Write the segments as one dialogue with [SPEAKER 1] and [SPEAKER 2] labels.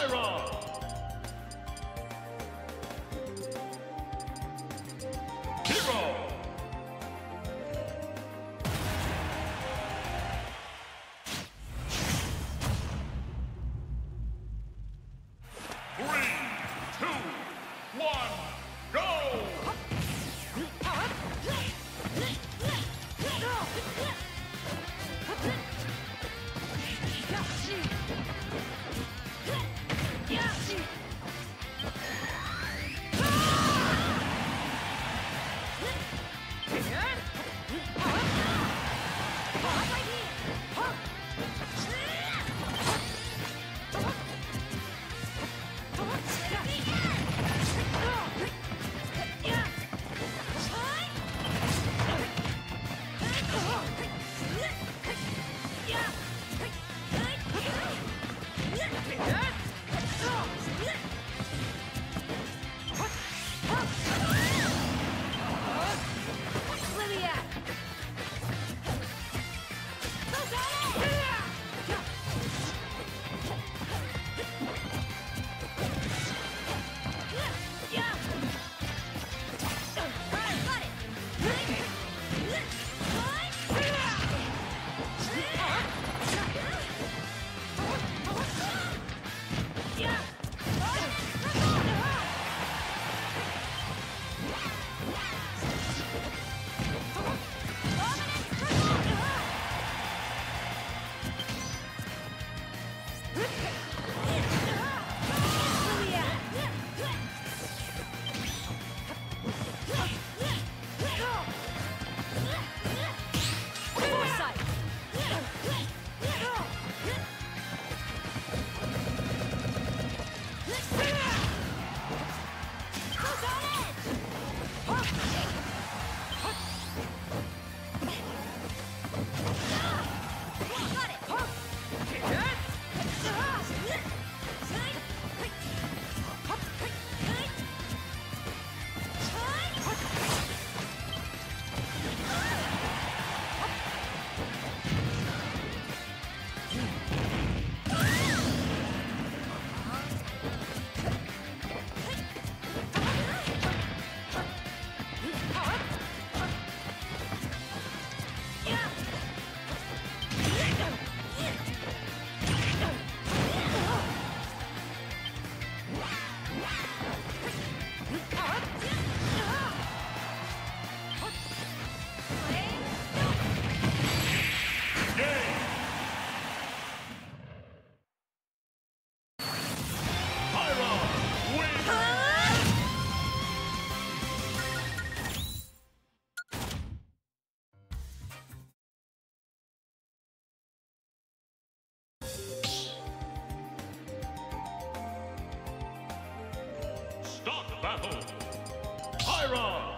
[SPEAKER 1] Pyron! Hero! Three, two, one, battle! Pyron!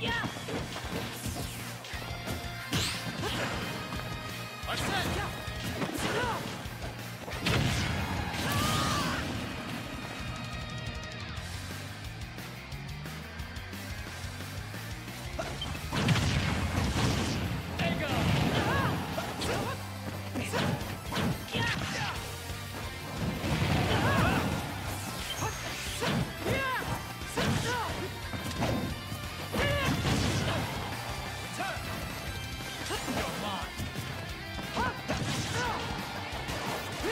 [SPEAKER 1] Yeah!